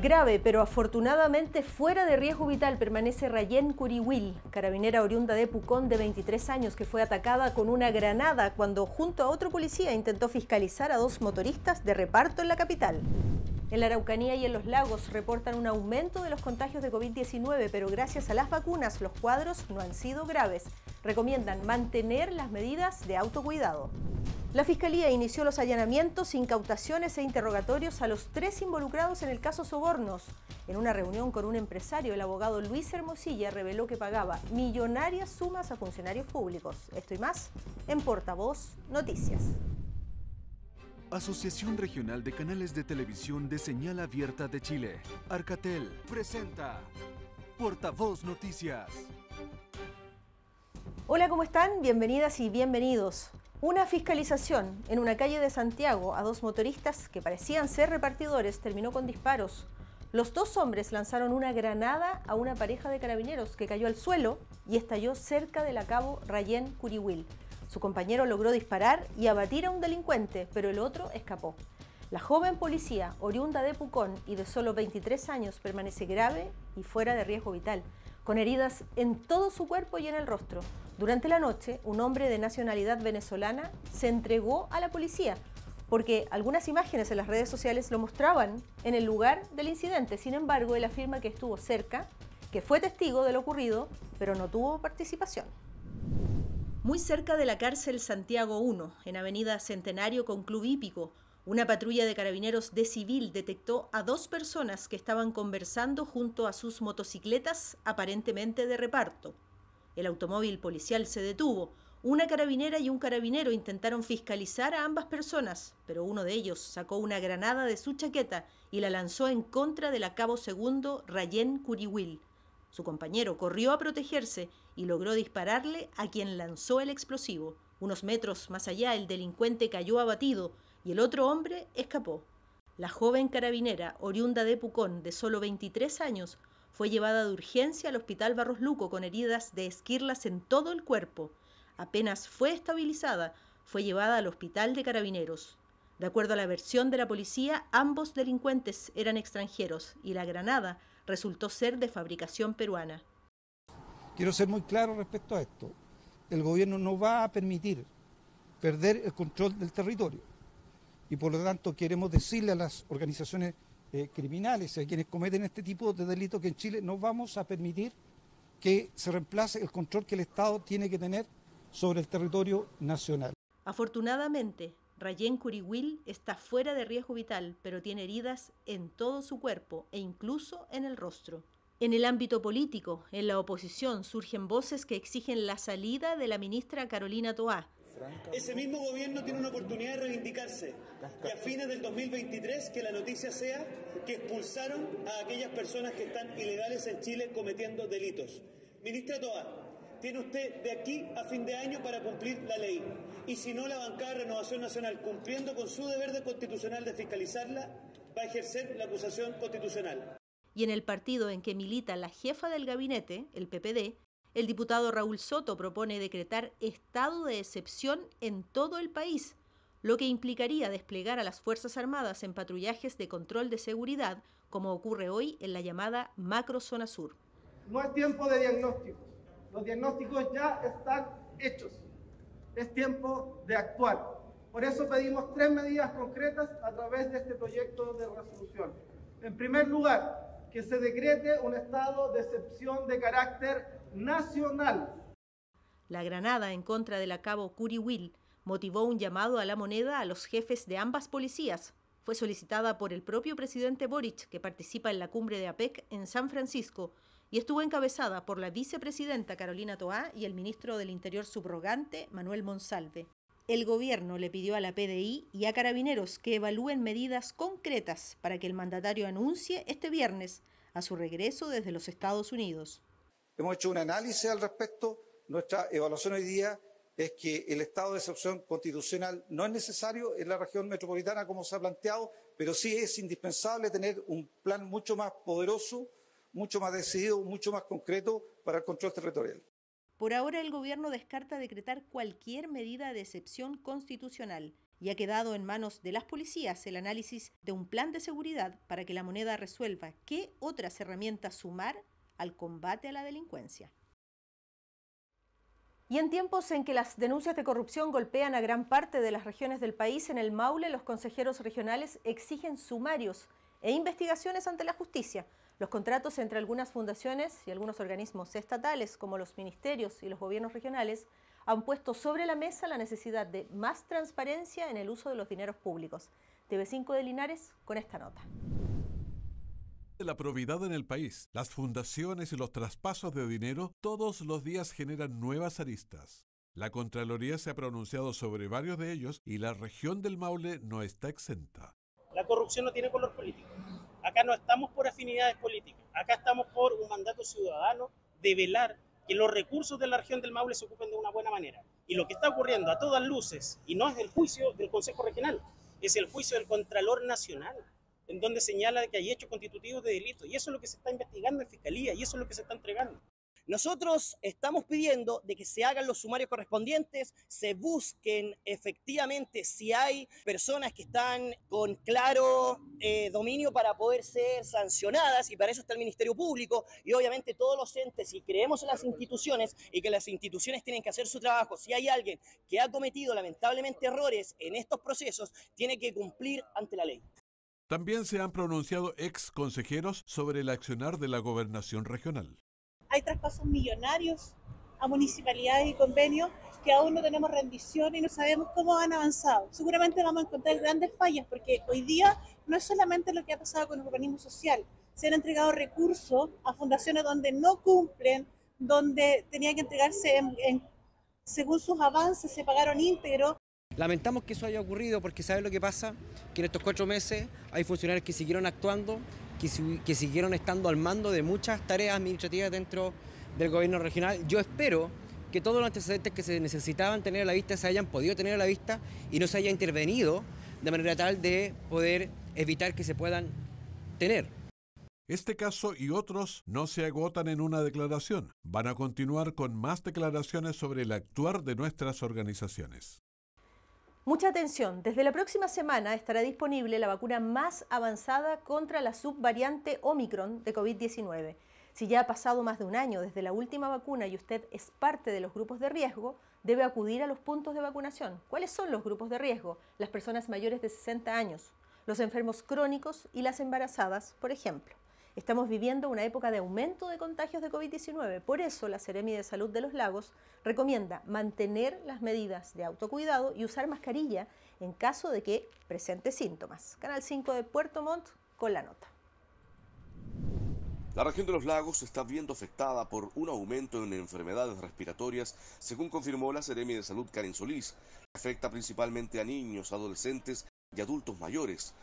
Grave, pero afortunadamente fuera de riesgo vital permanece Rayen Curiwil, carabinera oriunda de Pucón de 23 años que fue atacada con una granada cuando junto a otro policía intentó fiscalizar a dos motoristas de reparto en la capital. En la Araucanía y en los lagos reportan un aumento de los contagios de COVID-19, pero gracias a las vacunas los cuadros no han sido graves. Recomiendan mantener las medidas de autocuidado. La Fiscalía inició los allanamientos, incautaciones e interrogatorios a los tres involucrados en el caso Sobornos. En una reunión con un empresario, el abogado Luis Hermosilla reveló que pagaba millonarias sumas a funcionarios públicos. Esto y más en Portavoz Noticias. Asociación Regional de Canales de Televisión de Señal Abierta de Chile, Arcatel, presenta Portavoz Noticias. Hola, ¿cómo están? Bienvenidas y bienvenidos. Una fiscalización en una calle de Santiago a dos motoristas que parecían ser repartidores terminó con disparos. Los dos hombres lanzaron una granada a una pareja de carabineros que cayó al suelo y estalló cerca del cabo Rayén Curiwil. Su compañero logró disparar y abatir a un delincuente, pero el otro escapó. La joven policía, oriunda de Pucón y de solo 23 años, permanece grave y fuera de riesgo vital, con heridas en todo su cuerpo y en el rostro. Durante la noche, un hombre de nacionalidad venezolana se entregó a la policía porque algunas imágenes en las redes sociales lo mostraban en el lugar del incidente. Sin embargo, él afirma que estuvo cerca, que fue testigo de lo ocurrido, pero no tuvo participación. Muy cerca de la cárcel Santiago 1, en Avenida Centenario con Club Hípico, una patrulla de carabineros de civil detectó a dos personas que estaban conversando junto a sus motocicletas aparentemente de reparto. El automóvil policial se detuvo. Una carabinera y un carabinero intentaron fiscalizar a ambas personas, pero uno de ellos sacó una granada de su chaqueta y la lanzó en contra del cabo segundo Rayen Curiwil. Su compañero corrió a protegerse y logró dispararle a quien lanzó el explosivo. Unos metros más allá el delincuente cayó abatido y el otro hombre escapó. La joven carabinera, oriunda de Pucón, de solo 23 años, fue llevada de urgencia al Hospital Barros Luco con heridas de esquirlas en todo el cuerpo. Apenas fue estabilizada, fue llevada al Hospital de Carabineros. De acuerdo a la versión de la policía, ambos delincuentes eran extranjeros y la granada resultó ser de fabricación peruana. Quiero ser muy claro respecto a esto. El gobierno no va a permitir perder el control del territorio y por lo tanto queremos decirle a las organizaciones eh, criminales, a quienes cometen este tipo de delitos que en Chile no vamos a permitir que se reemplace el control que el Estado tiene que tener sobre el territorio nacional. Afortunadamente, Rayen Curiwil está fuera de riesgo vital, pero tiene heridas en todo su cuerpo e incluso en el rostro. En el ámbito político, en la oposición, surgen voces que exigen la salida de la ministra Carolina Toá, ese mismo gobierno tiene una oportunidad de reivindicarse y a fines del 2023 que la noticia sea que expulsaron a aquellas personas que están ilegales en Chile cometiendo delitos. Ministra Toa, tiene usted de aquí a fin de año para cumplir la ley. Y si no, la bancada de Renovación Nacional, cumpliendo con su deber de constitucional de fiscalizarla, va a ejercer la acusación constitucional. Y en el partido en que milita la jefa del gabinete, el PPD, el diputado Raúl Soto propone decretar estado de excepción en todo el país, lo que implicaría desplegar a las Fuerzas Armadas en patrullajes de control de seguridad, como ocurre hoy en la llamada macrozona sur. No es tiempo de diagnósticos, los diagnósticos ya están hechos, es tiempo de actuar. Por eso pedimos tres medidas concretas a través de este proyecto de resolución. En primer lugar, que se decrete un estado de excepción de carácter nacional. La granada en contra del cabo Curiwil motivó un llamado a la moneda a los jefes de ambas policías. Fue solicitada por el propio presidente Boric, que participa en la cumbre de APEC en San Francisco, y estuvo encabezada por la vicepresidenta Carolina Toá y el ministro del Interior subrogante Manuel Monsalve. El gobierno le pidió a la PDI y a carabineros que evalúen medidas concretas para que el mandatario anuncie este viernes a su regreso desde los Estados Unidos. Hemos hecho un análisis al respecto. Nuestra evaluación hoy día es que el estado de excepción constitucional no es necesario en la región metropolitana como se ha planteado, pero sí es indispensable tener un plan mucho más poderoso, mucho más decidido, mucho más concreto para el control territorial. Por ahora el gobierno descarta decretar cualquier medida de excepción constitucional y ha quedado en manos de las policías el análisis de un plan de seguridad para que la moneda resuelva qué otras herramientas sumar al combate a la delincuencia. Y en tiempos en que las denuncias de corrupción golpean a gran parte de las regiones del país, en el Maule los consejeros regionales exigen sumarios e investigaciones ante la justicia. Los contratos entre algunas fundaciones y algunos organismos estatales, como los ministerios y los gobiernos regionales, han puesto sobre la mesa la necesidad de más transparencia en el uso de los dineros públicos. TV5 de Linares con esta nota la probidad en el país, las fundaciones y los traspasos de dinero todos los días generan nuevas aristas. La Contraloría se ha pronunciado sobre varios de ellos y la región del Maule no está exenta. La corrupción no tiene color político. Acá no estamos por afinidades políticas, acá estamos por un mandato ciudadano de velar que los recursos de la región del Maule se ocupen de una buena manera. Y lo que está ocurriendo a todas luces, y no es el juicio del Consejo Regional, es el juicio del Contralor Nacional en donde señala que hay hechos constitutivos de delito. Y eso es lo que se está investigando en Fiscalía y eso es lo que se está entregando. Nosotros estamos pidiendo de que se hagan los sumarios correspondientes, se busquen efectivamente si hay personas que están con claro eh, dominio para poder ser sancionadas y para eso está el Ministerio Público y obviamente todos los entes y creemos en las instituciones y que las instituciones tienen que hacer su trabajo. Si hay alguien que ha cometido lamentablemente errores en estos procesos, tiene que cumplir ante la ley. También se han pronunciado ex consejeros sobre el accionar de la gobernación regional. Hay traspasos millonarios a municipalidades y convenios que aún no tenemos rendición y no sabemos cómo han avanzado. Seguramente vamos a encontrar grandes fallas porque hoy día no es solamente lo que ha pasado con el organismo social, se han entregado recursos a fundaciones donde no cumplen, donde tenían que entregarse según sus avances, se pagaron íntegro Lamentamos que eso haya ocurrido porque ¿sabes lo que pasa? Que en estos cuatro meses hay funcionarios que siguieron actuando, que, siguieron estando al mando de muchas tareas administrativas dentro del gobierno regional. Yo espero que todos los antecedentes que se necesitaban tener a la vista se hayan podido tener a la vista y no se haya intervenido de manera tal de poder evitar que se puedan tener. Este caso y otros no se agotan en una declaración. Van a continuar con más declaraciones sobre el actuar de nuestras organizaciones. Mucha atención, desde la próxima semana estará disponible la vacuna más avanzada contra la subvariante Omicron de COVID-19. Si ya ha pasado más de un año desde la última vacuna y usted es parte de los grupos de riesgo, debe acudir a los puntos de vacunación. ¿Cuáles son los grupos de riesgo? Las personas mayores de 60 años, los enfermos crónicos y las embarazadas, por ejemplo. Estamos viviendo una época de aumento de contagios de COVID-19. Por eso la Seremi de Salud de los Lagos recomienda mantener las medidas de autocuidado y usar mascarilla en caso de que presente síntomas. Canal 5 de Puerto Montt con la nota. La región de los lagos está viendo afectada por un aumento en enfermedades respiratorias, según confirmó la Seremi de Salud Karen Solís. Afecta principalmente a niños, adolescentes y adultos mayores.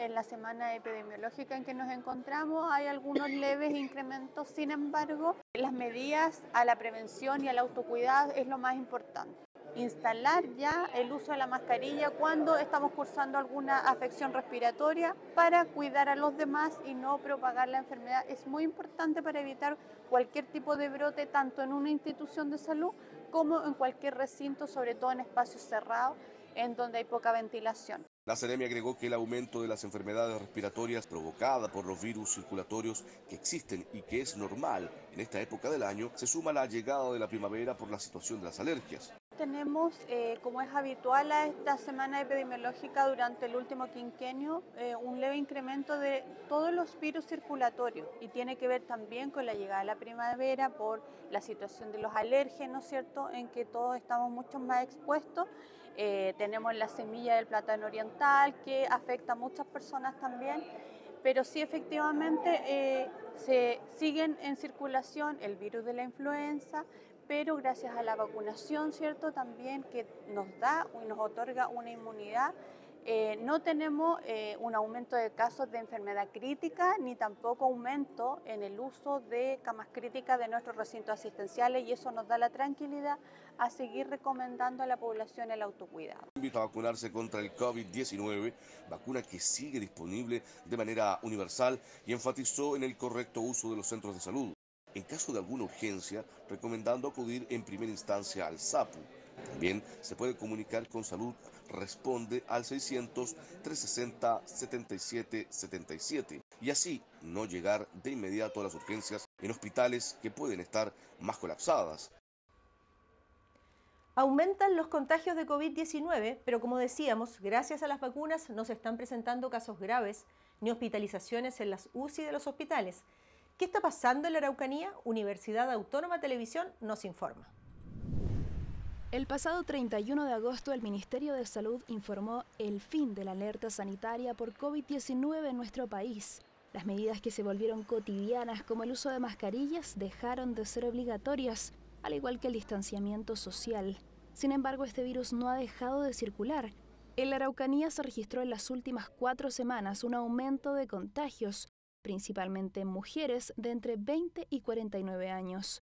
En la semana epidemiológica en que nos encontramos hay algunos leves incrementos, sin embargo, las medidas a la prevención y al autocuidado es lo más importante. Instalar ya el uso de la mascarilla cuando estamos cursando alguna afección respiratoria para cuidar a los demás y no propagar la enfermedad es muy importante para evitar cualquier tipo de brote tanto en una institución de salud como en cualquier recinto, sobre todo en espacios cerrados en donde hay poca ventilación. La Seremi agregó que el aumento de las enfermedades respiratorias provocada por los virus circulatorios que existen y que es normal en esta época del año se suma a la llegada de la primavera por la situación de las alergias. Tenemos, eh, como es habitual a esta semana epidemiológica durante el último quinquenio, eh, un leve incremento de todos los virus circulatorios y tiene que ver también con la llegada de la primavera por la situación de los alérgenos, ¿cierto? En que todos estamos mucho más expuestos eh, tenemos la semilla del plátano oriental que afecta a muchas personas también, pero sí efectivamente eh, se siguen en circulación el virus de la influenza, pero gracias a la vacunación, ¿cierto? También que nos da y nos otorga una inmunidad eh, no tenemos eh, un aumento de casos de enfermedad crítica ni tampoco aumento en el uso de camas críticas de nuestros recintos asistenciales y eso nos da la tranquilidad a seguir recomendando a la población el autocuidado. Invito a vacunarse contra el COVID-19, vacuna que sigue disponible de manera universal y enfatizó en el correcto uso de los centros de salud. En caso de alguna urgencia, recomendando acudir en primera instancia al SAPU. También se puede comunicar con salud responde al 600-360-7777 y así no llegar de inmediato a las urgencias en hospitales que pueden estar más colapsadas. Aumentan los contagios de COVID-19, pero como decíamos, gracias a las vacunas no se están presentando casos graves ni hospitalizaciones en las UCI de los hospitales. ¿Qué está pasando en la Araucanía? Universidad Autónoma Televisión nos informa. El pasado 31 de agosto, el Ministerio de Salud informó el fin de la alerta sanitaria por COVID-19 en nuestro país. Las medidas que se volvieron cotidianas, como el uso de mascarillas, dejaron de ser obligatorias, al igual que el distanciamiento social. Sin embargo, este virus no ha dejado de circular. En la Araucanía se registró en las últimas cuatro semanas un aumento de contagios, principalmente en mujeres de entre 20 y 49 años.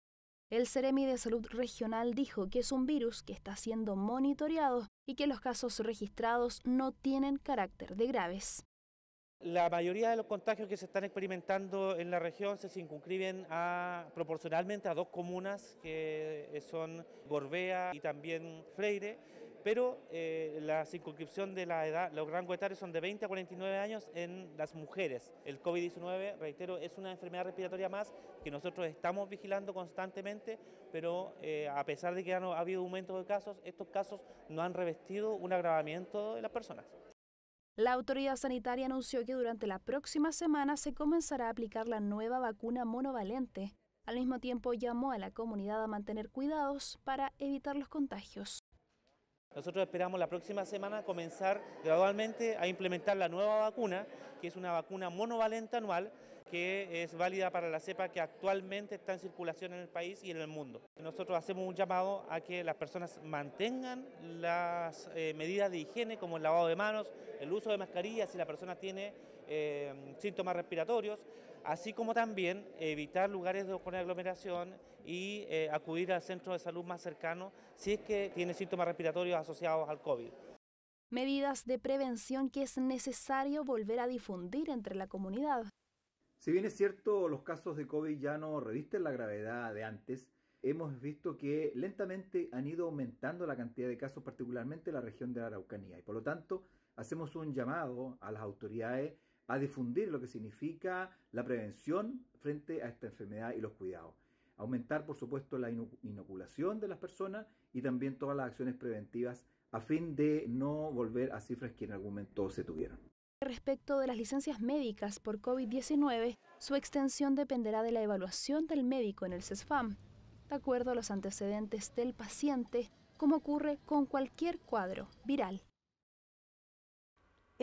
El Ceremi de Salud Regional dijo que es un virus que está siendo monitoreado y que los casos registrados no tienen carácter de graves. La mayoría de los contagios que se están experimentando en la región se circunscriben a, proporcionalmente a dos comunas que son Gorbea y también Freire, pero eh, la circunscripción de la edad, los rangos etarios son de 20 a 49 años en las mujeres. El COVID-19, reitero, es una enfermedad respiratoria más que nosotros estamos vigilando constantemente, pero eh, a pesar de que ha habido aumento de casos, estos casos no han revestido un agravamiento de las personas. La autoridad sanitaria anunció que durante la próxima semana se comenzará a aplicar la nueva vacuna monovalente. Al mismo tiempo llamó a la comunidad a mantener cuidados para evitar los contagios. Nosotros esperamos la próxima semana comenzar gradualmente a implementar la nueva vacuna, que es una vacuna monovalente anual que es válida para la cepa que actualmente está en circulación en el país y en el mundo. Nosotros hacemos un llamado a que las personas mantengan las eh, medidas de higiene como el lavado de manos, el uso de mascarillas si la persona tiene eh, síntomas respiratorios, así como también evitar lugares de, con aglomeración y eh, acudir al centro de salud más cercano si es que tiene síntomas respiratorios asociados al COVID. Medidas de prevención que es necesario volver a difundir entre la comunidad. Si bien es cierto, los casos de COVID ya no revisten la gravedad de antes, hemos visto que lentamente han ido aumentando la cantidad de casos, particularmente en la región de la Araucanía. Y por lo tanto, hacemos un llamado a las autoridades a difundir lo que significa la prevención frente a esta enfermedad y los cuidados. Aumentar, por supuesto, la inoculación de las personas y también todas las acciones preventivas a fin de no volver a cifras que en algún momento se tuvieron. Respecto de las licencias médicas por COVID-19, su extensión dependerá de la evaluación del médico en el CESFAM, de acuerdo a los antecedentes del paciente, como ocurre con cualquier cuadro viral.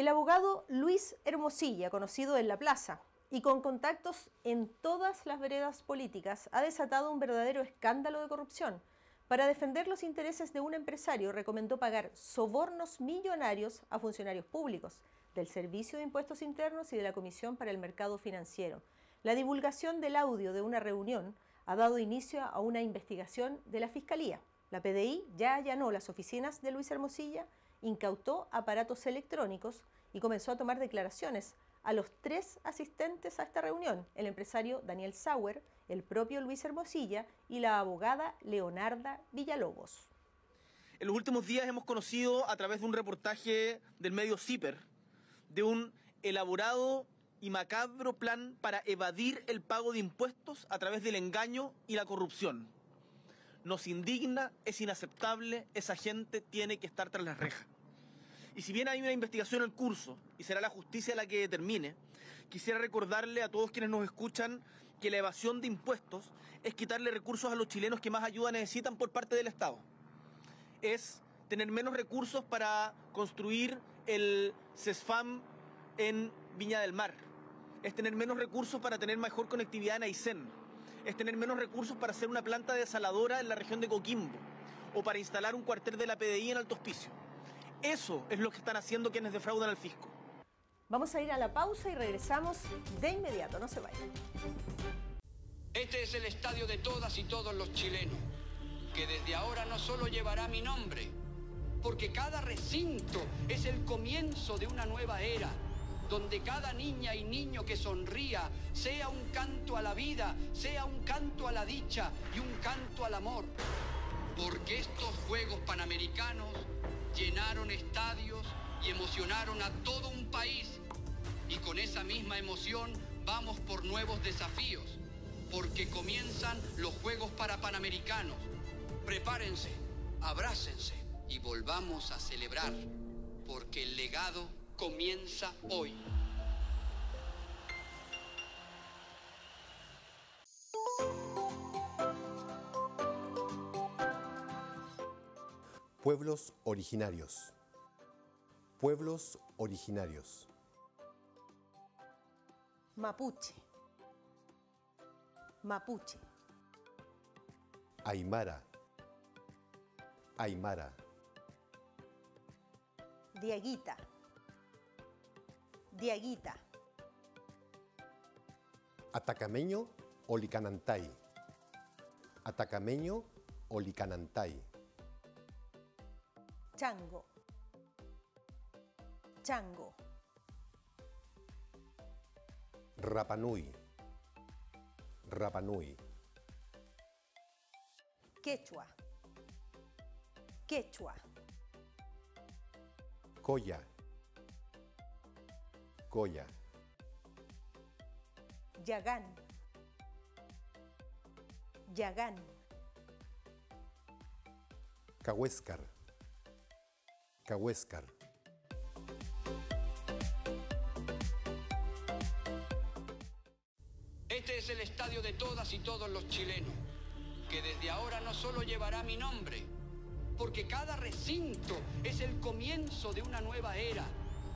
El abogado Luis Hermosilla, conocido en la plaza y con contactos en todas las veredas políticas, ha desatado un verdadero escándalo de corrupción. Para defender los intereses de un empresario, recomendó pagar sobornos millonarios a funcionarios públicos del Servicio de Impuestos Internos y de la Comisión para el Mercado Financiero. La divulgación del audio de una reunión ha dado inicio a una investigación de la Fiscalía. La PDI ya allanó las oficinas de Luis Hermosilla, incautó aparatos electrónicos y comenzó a tomar declaraciones a los tres asistentes a esta reunión, el empresario Daniel Sauer, el propio Luis Hermosilla y la abogada Leonarda Villalobos. En los últimos días hemos conocido a través de un reportaje del medio CIPER de un elaborado y macabro plan para evadir el pago de impuestos a través del engaño y la corrupción. Nos indigna, es inaceptable, esa gente tiene que estar tras las rejas. Y si bien hay una investigación en curso y será la justicia la que determine, quisiera recordarle a todos quienes nos escuchan que la evasión de impuestos es quitarle recursos a los chilenos que más ayuda necesitan por parte del Estado. Es tener menos recursos para construir el CESFAM en Viña del Mar. Es tener menos recursos para tener mejor conectividad en Aysén. Es tener menos recursos para hacer una planta desaladora en la región de Coquimbo. O para instalar un cuartel de la PDI en Alto Hospicio. Eso es lo que están haciendo quienes defraudan al fisco. Vamos a ir a la pausa y regresamos de inmediato. No se vayan. Este es el estadio de todas y todos los chilenos, que desde ahora no solo llevará mi nombre, porque cada recinto es el comienzo de una nueva era, donde cada niña y niño que sonría sea un canto a la vida, sea un canto a la dicha y un canto al amor. Porque estos Juegos Panamericanos llenaron estadios y emocionaron a todo un país. Y con esa misma emoción vamos por nuevos desafíos, porque comienzan los Juegos para Panamericanos. Prepárense, abrácense y volvamos a celebrar, porque el legado comienza hoy. Pueblos originarios. Pueblos originarios. Mapuche. Mapuche. Aymara. Aymara. Diaguita. Diaguita. Atacameño Olicanantay. Atacameño Olicanantay. Chango. Chango. Rapanui. Rapanui. Quechua. Quechua. Coya. Coya. Yagán. Yagán. Cahuéscar. Cahuéscar. Este es el estadio de todas y todos los chilenos, que desde ahora no solo llevará mi nombre, porque cada recinto es el comienzo de una nueva era,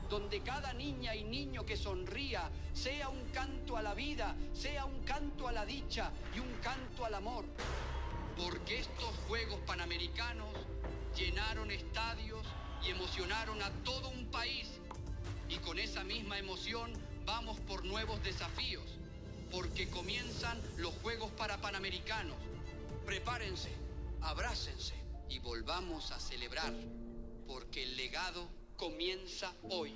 donde cada niña y niño que sonría sea un canto a la vida, sea un canto a la dicha y un canto al amor. Porque estos Juegos Panamericanos llenaron estadios y emocionaron a todo un país. Y con esa misma emoción vamos por nuevos desafíos, porque comienzan los Juegos para Panamericanos. Prepárense, abrácense y volvamos a celebrar, porque el legado comienza hoy.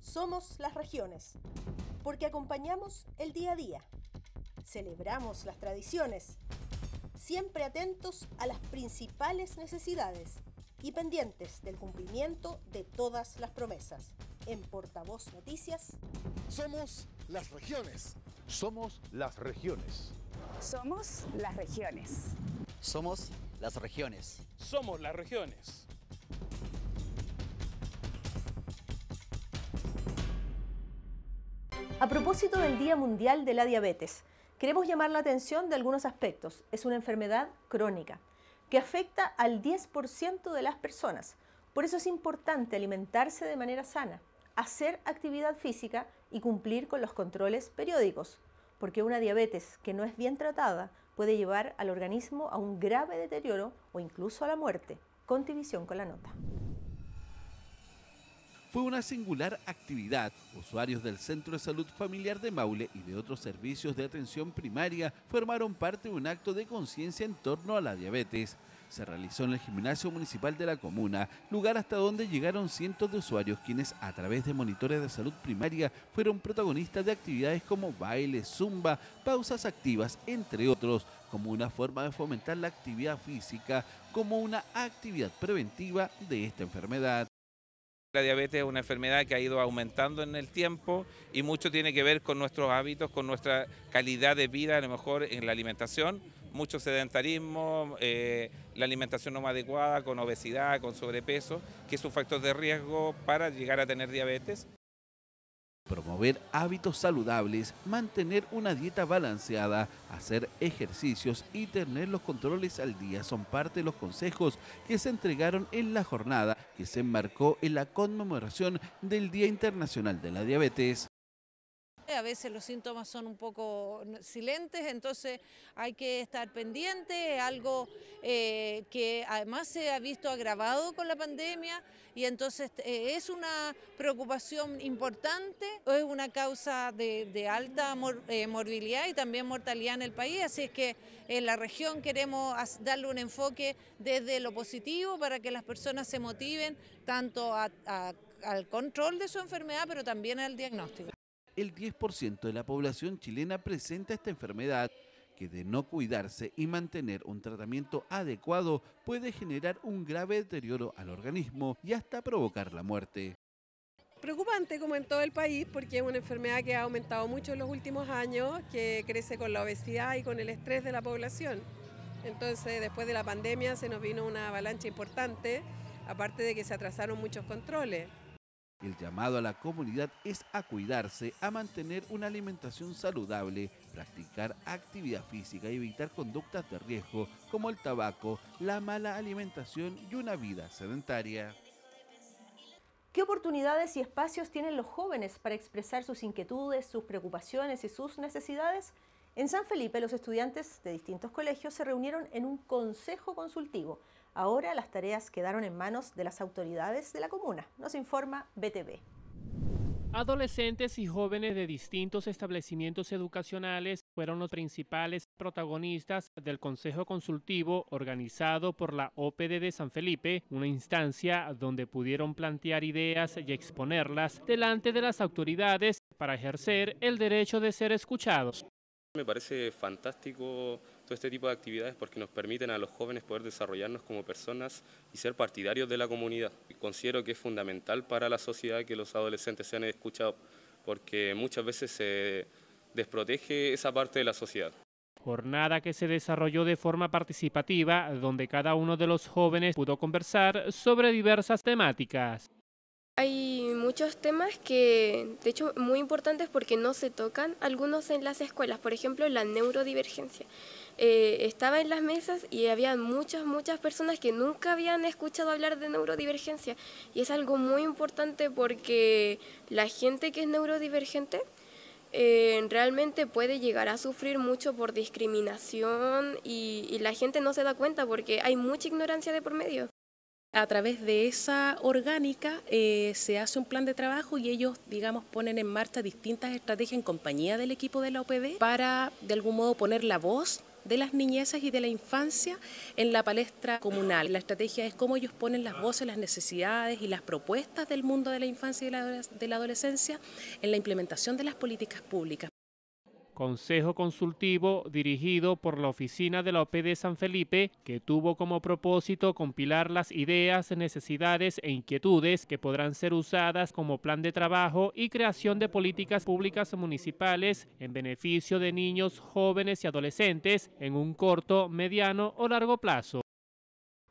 Somos las regiones, porque acompañamos el día a día, celebramos las tradiciones, siempre atentos a las principales necesidades y pendientes del cumplimiento de todas las promesas. En Portavoz Noticias, somos las regiones. Somos las regiones. Somos las regiones. Somos las regiones. Somos las regiones. A propósito del Día Mundial de la Diabetes, queremos llamar la atención de algunos aspectos. Es una enfermedad crónica que afecta al 10% de las personas. Por eso es importante alimentarse de manera sana, hacer actividad física y cumplir con los controles periódicos, porque una diabetes que no es bien tratada puede llevar al organismo a un grave deterioro o incluso a la muerte. Contivisión con la nota. Fue una singular actividad. Usuarios del Centro de Salud Familiar de Maule y de otros servicios de atención primaria formaron parte de un acto de conciencia en torno a la diabetes. Se realizó en el gimnasio municipal de la comuna, lugar hasta donde llegaron cientos de usuarios quienes a través de monitores de salud primaria fueron protagonistas de actividades como baile, zumba, pausas activas, entre otros, como una forma de fomentar la actividad física como una actividad preventiva de esta enfermedad. La diabetes es una enfermedad que ha ido aumentando en el tiempo y mucho tiene que ver con nuestros hábitos, con nuestra calidad de vida, a lo mejor en la alimentación, mucho sedentarismo, eh, la alimentación no adecuada, con obesidad, con sobrepeso, que es un factor de riesgo para llegar a tener diabetes. Promover hábitos saludables, mantener una dieta balanceada, hacer ejercicios y tener los controles al día son parte de los consejos que se entregaron en la jornada que se enmarcó en la conmemoración del Día Internacional de la Diabetes. A veces los síntomas son un poco silentes, entonces hay que estar pendiente, algo eh, que además se ha visto agravado con la pandemia y entonces eh, es una preocupación importante, es una causa de, alta eh, morbilidad y también mortalidad en el país, así es que en la región queremos darle un enfoque desde lo positivo para que las personas se motiven tanto al control de su enfermedad, pero también al diagnóstico el 10% de la población chilena presenta esta enfermedad que de no cuidarse y mantener un tratamiento adecuado puede generar un grave deterioro al organismo y hasta provocar la muerte. Preocupante como en todo el país porque es una enfermedad que ha aumentado mucho en los últimos años, que crece con la obesidad y con el estrés de la población. Entonces después de la pandemia se nos vino una avalancha importante, aparte de que se atrasaron muchos controles. El llamado a la comunidad es a cuidarse, a mantener una alimentación saludable, practicar actividad física y evitar conductas de riesgo como el tabaco, la mala alimentación y una vida sedentaria. ¿Qué oportunidades y espacios tienen los jóvenes para expresar sus inquietudes, sus preocupaciones y sus necesidades? En San Felipe, los estudiantes de distintos colegios se reunieron en un consejo consultivo Ahora las tareas quedaron en manos de las autoridades de la comuna, nos informa BTV. Adolescentes y jóvenes de distintos establecimientos educacionales fueron los principales protagonistas del Consejo Consultivo organizado por la OPD de San Felipe, una instancia donde pudieron plantear ideas y exponerlas delante de las autoridades para ejercer el derecho de ser escuchados. Me parece fantástico todo este tipo de actividades porque nos permiten a los jóvenes poder desarrollarnos como personas y ser partidarios de la comunidad. considero que es fundamental para la sociedad que los adolescentes sean escuchados porque muchas veces se desprotege esa parte de la sociedad. Jornada que se desarrolló de forma participativa, donde cada uno de los jóvenes pudo conversar sobre diversas temáticas. Hay muchos temas que, de hecho, muy importantes porque no se tocan, algunos en las escuelas, por ejemplo, la neurodivergencia. Eh, estaba en las mesas y había muchas, muchas personas que nunca habían escuchado hablar de neurodivergencia y es algo muy importante porque la gente que es neurodivergente eh, realmente puede llegar a sufrir mucho por discriminación y la gente no se da cuenta porque hay mucha ignorancia de por medio. A través de esa orgánica eh, se hace un plan de trabajo y ellos, digamos, ponen en marcha distintas estrategias en compañía del equipo de la OPD para, de algún modo, poner la voz de las niñezas y de la infancia en la palestra comunal. La estrategia es cómo ellos ponen las voces, las necesidades y las propuestas del mundo de la infancia y de la adolescencia en la implementación de las políticas públicas. Consejo Consultivo dirigido por la Oficina de la OPD San Felipe, que tuvo como propósito compilar las ideas, necesidades e inquietudes que podrán ser usadas como plan de trabajo y creación de políticas públicas municipales en beneficio de niños, jóvenes y adolescentes en un corto, mediano o largo plazo.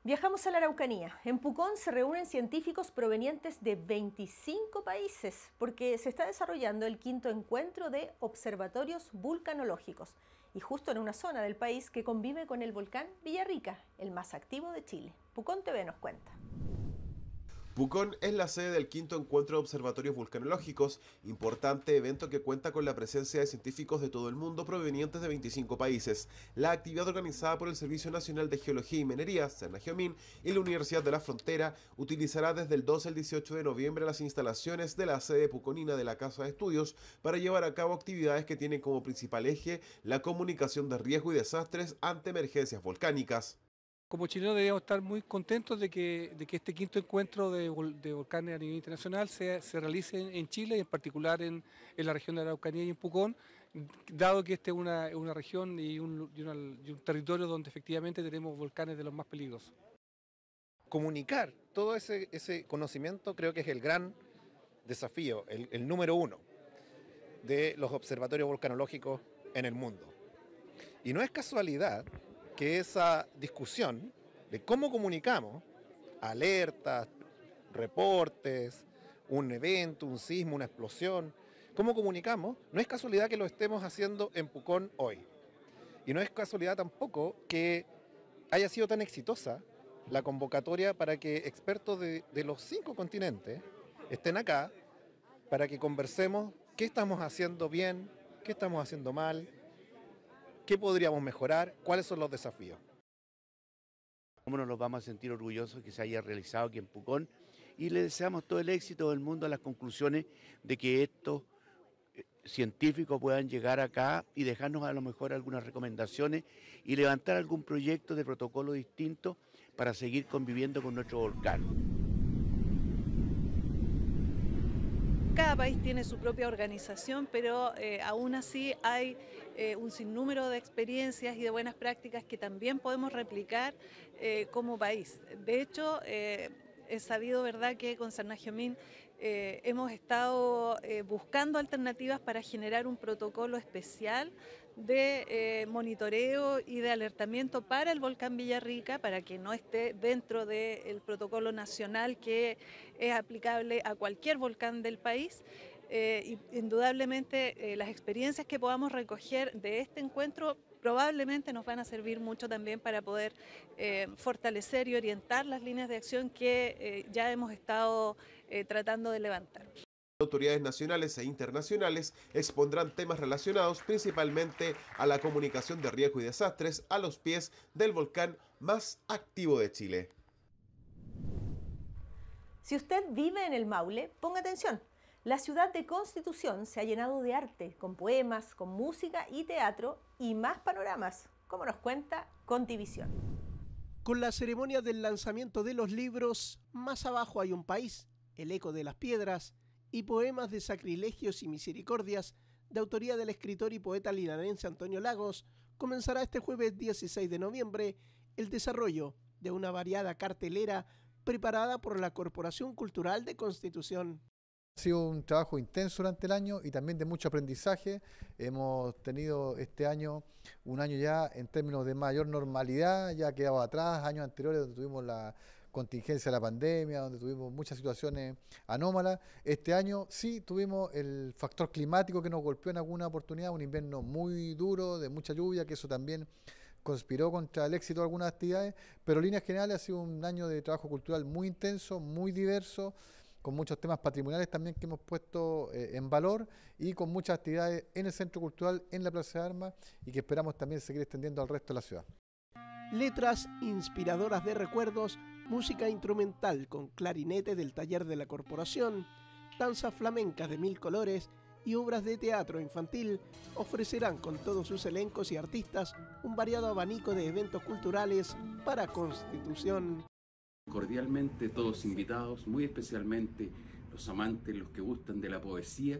Viajamos a la Araucanía. En Pucón se reúnen científicos provenientes de 25 países porque se está desarrollando el quinto encuentro de observatorios vulcanológicos y justo en una zona del país que convive con el volcán Villarrica, el más activo de Chile. Pucón TV nos cuenta. Pucón es la sede del quinto encuentro de observatorios vulcanológicos, importante evento que cuenta con la presencia de científicos de todo el mundo provenientes de 25 países. La actividad organizada por el Servicio Nacional de Geología y Minería, Geomín, y la Universidad de la Frontera utilizará desde el 12 al 18 de noviembre las instalaciones de la sede puconina de la Casa de Estudios para llevar a cabo actividades que tienen como principal eje la comunicación de riesgo y desastres ante emergencias volcánicas como chilenos debemos estar muy contentos de que, este quinto encuentro de, volcanes a nivel internacional se, realice en, Chile en particular en, la región de Araucanía y en Pucón, dado que esta es una, región y un, territorio donde efectivamente tenemos volcanes de los más peligrosos. Comunicar todo ese, ese conocimiento creo que es el gran desafío, el, el número uno de los observatorios volcanológicos en el mundo. Y no es casualidad que esa discusión de cómo comunicamos alertas, reportes, un evento, un sismo, una explosión, cómo comunicamos, no es casualidad que lo estemos haciendo en Pucón hoy. Y no es casualidad tampoco que haya sido tan exitosa la convocatoria para que expertos de, de los cinco continentes estén acá para que conversemos qué estamos haciendo bien, qué estamos haciendo mal, qué podríamos mejorar, cuáles son los desafíos. ¿Cómo nos vamos a sentir orgullosos que se haya realizado aquí en Pucón? Y le deseamos todo el éxito del mundo a las conclusiones de que estos eh, científicos puedan llegar acá y dejarnos a lo mejor algunas recomendaciones y levantar algún proyecto de protocolo distinto para seguir conviviendo con nuestro volcán. Cada país tiene su propia organización, pero eh, aún así hay eh, un sinnúmero de experiencias y de buenas prácticas que también podemos replicar eh, como país. De hecho, es sabido, ¿verdad?, que con San eh, hemos estado buscando alternativas para generar un protocolo especial de eh, monitoreo y de alertamiento para el volcán Villarrica, para que no esté dentro del protocolo nacional que es aplicable a cualquier volcán del país. Eh, indudablemente eh, las experiencias que podamos recoger de este encuentro probablemente nos van a servir mucho también para poder fortalecer y orientar las líneas de acción que ya hemos estado tratando de levantar. Autoridades nacionales e internacionales expondrán temas relacionados principalmente a la comunicación de riesgo y desastres a los pies del volcán más activo de Chile. Si usted vive en el Maule, ponga atención. La ciudad de Constitución se ha llenado de arte, con poemas, con música y teatro y más panoramas, como nos cuenta Contivisión. Con la ceremonia del lanzamiento de los libros, más abajo hay un país, el eco de las piedras, y poemas de sacrilegios y misericordias de autoría del escritor y poeta linarense Antonio Lagos, comenzará este jueves 16 de noviembre el desarrollo de una variada cartelera preparada por la Corporación Cultural de Constitución. Ha sido un trabajo intenso durante el año y también de mucho aprendizaje. Hemos tenido este año un año ya en términos de mayor normalidad, ya quedado atrás, años anteriores donde tuvimos la contingencia de la pandemia, donde tuvimos muchas situaciones anómalas. Este año sí tuvimos el factor climático que nos golpeó en alguna oportunidad, un invierno muy duro, de mucha lluvia, que eso también conspiró contra el éxito de algunas actividades, pero en líneas generales ha sido un año de trabajo cultural muy intenso, muy diverso, con muchos temas patrimoniales también que hemos puesto eh, en valor y con muchas actividades en el Centro Cultural, en la Plaza de Armas y que esperamos también seguir extendiendo al resto de la ciudad. Letras inspiradoras de recuerdos música instrumental con clarinete del taller de la corporación, danza flamenca de mil colores y obras de teatro infantil ofrecerán con todos sus elencos y artistas un variado abanico de eventos culturales para Constitución. Cordialmente todos invitados, muy especialmente los amantes, los que gustan de la poesía,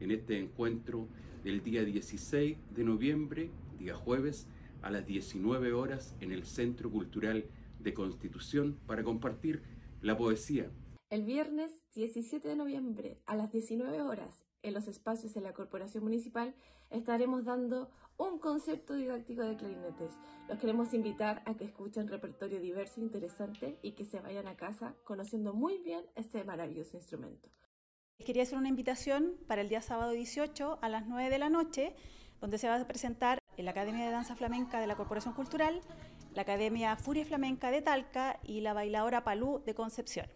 en este encuentro del día 16 de noviembre, día jueves, a las 19 horas en el Centro Cultural de Constitución para compartir la poesía. El viernes 17 de noviembre a las 19 horas en los espacios de la Corporación Municipal estaremos dando un concepto didáctico de clarinetes. Los queremos invitar a que escuchen repertorio diverso e interesante y que se vayan a casa conociendo muy bien este maravilloso instrumento. Quería hacer una invitación para el día sábado 18 a las 9 de la noche, donde se va a presentar en la Academia de Danza Flamenca de la Corporación Cultural la Academia Furia Flamenca de Talca y la Bailadora Palú de Concepción.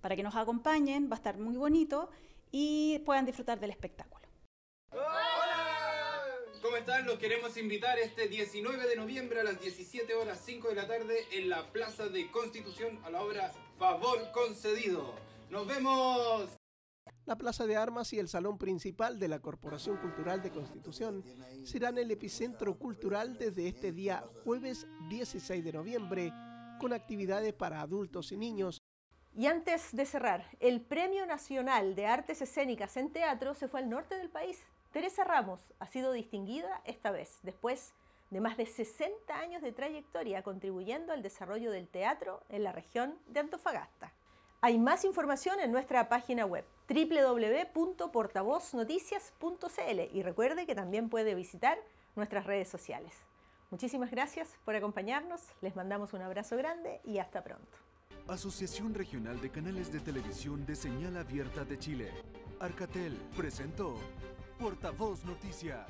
Para que nos acompañen, va a estar muy bonito y puedan disfrutar del espectáculo. ¡Hola! ¿Cómo están? Los queremos invitar este 19 de noviembre a las 17 horas 5 de la tarde en la Plaza de Constitución a la obra Favor Concedido. ¡Nos vemos! La Plaza de Armas y el Salón Principal de la Corporación Cultural de Constitución serán el epicentro cultural desde este día jueves 16 de noviembre, con actividades para adultos y niños. Y antes de cerrar, el Premio Nacional de Artes Escénicas en Teatro se fue al norte del país. Teresa Ramos ha sido distinguida esta vez, después de más de 60 años de trayectoria contribuyendo al desarrollo del teatro en la región de Antofagasta. Hay más información en nuestra página web www.portavoznoticias.cl y recuerde que también puede visitar nuestras redes sociales. Muchísimas gracias por acompañarnos, les mandamos un abrazo grande y hasta pronto. Asociación Regional de Canales de Televisión de Señal Abierta de Chile. Arcatel presentó Portavoz Noticias.